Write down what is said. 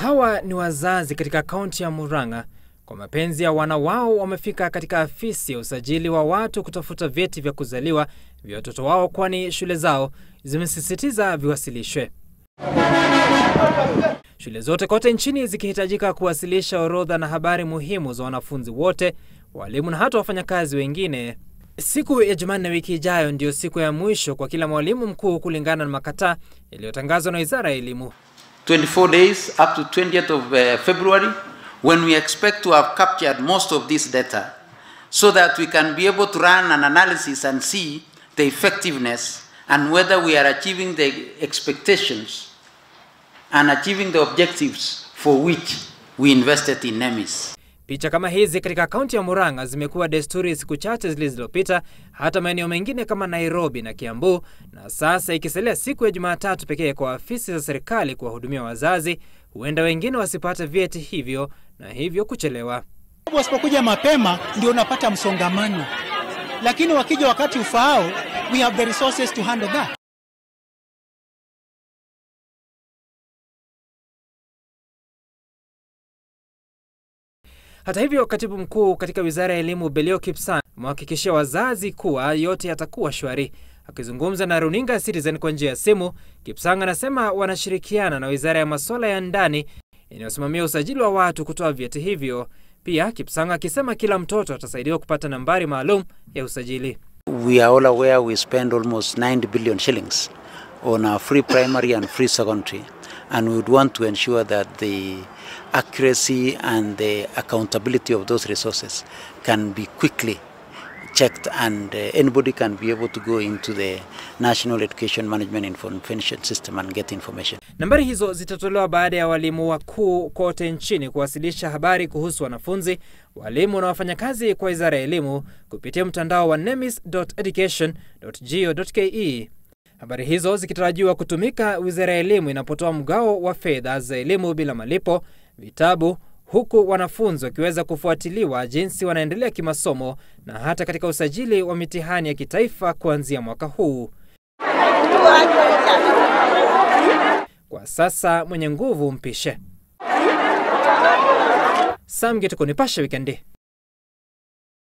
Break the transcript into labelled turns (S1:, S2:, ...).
S1: Hawa ni wazazi katika kaunti ya Murang'a. Kwa mapenzi ya wana wao, wamefika katika afisi ya usajili wa watu kutafuta vyeti vya kuzaliwa vya watoto wao, kwani shule zao zimesisitiza viwasilishwe. Shule zote kote nchini zikihitajika kuwasilisha orodha na habari muhimu za wanafunzi wote, walimu na hata wafanyakazi wengine. Siku ya Jumanne wiki ijayo ndiyo siku ya mwisho kwa kila mwalimu mkuu kulingana na makataa yaliyotangazwa na Wizara ya Elimu.
S2: 24 days up to 20th of uh, February when we expect to have captured most of this data so that we can be able to run an analysis and see the effectiveness and whether we are achieving the expectations and achieving the objectives for which we invested in NEMIS.
S1: Picha kama hizi katika kaunti ya Murang'a zimekuwa desturi siku chache zilizopita, hata maeneo mengine kama Nairobi na Kiambu, na sasa ikisalia siku ya Jumatatu pekee kwa afisi za serikali kuwahudumia wazazi, huenda wengine wasipate vyeti hivyo na hivyo kuchelewa.
S3: Wasipokuja mapema ndio unapata msongamano, lakini wakija wakati ufaao, we have the resources to handle that.
S1: Hata hivyo, katibu mkuu katika wizara ya elimu Belio Kipsang amewahakikishia wazazi kuwa yote yatakuwa shwari. Akizungumza na runinga ya Citizen kwa njia ya simu, Kipsang anasema wanashirikiana na wizara ya masuala ya ndani inayosimamia usajili wa watu kutoa vyeti hivyo. Pia Kipsang akisema kila mtoto atasaidiwa kupata nambari maalum ya usajili.
S2: We are all aware we spend almost 9 billion shillings on our free primary and free secondary and we would want to ensure that the accuracy and the accountability of those resources can be quickly checked and uh, anybody can be able to go into the National Education Management Information System and get information.
S1: Nambari hizo zitatolewa baada ya walimu wakuu kote nchini kuwasilisha habari kuhusu wanafunzi, walimu na wafanyakazi kwa Wizara ya Elimu kupitia mtandao wa nemis.education.go.ke. Habari hizo zikitarajiwa kutumika Wizara ya Elimu inapotoa mgao wa fedha za elimu bila malipo, vitabu huku wanafunzi wakiweza kufuatiliwa jinsi wanaendelea kimasomo na hata katika usajili wa mitihani ya kitaifa kuanzia mwaka huu. Kwa sasa mwenye nguvu mpishe. Sam Wikendi.